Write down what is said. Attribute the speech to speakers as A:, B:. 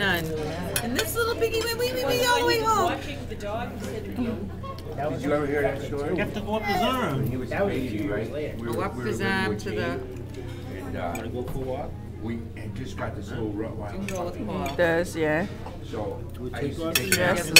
A: None. And this little piggy went wee wee wee all the way home.
B: Watching the dog,
C: Did you ever hear that story?
D: You have to go up his arm.
C: He was that a baby, right? We
A: Go up
C: we were
A: his
C: living
A: arm to the-
C: And, uh,
D: Wanna go for a walk?
C: we had just got this little Rottweiler
A: Go with
E: Does, yeah.
C: So
D: we
C: I
D: take
C: used to take
E: Yes,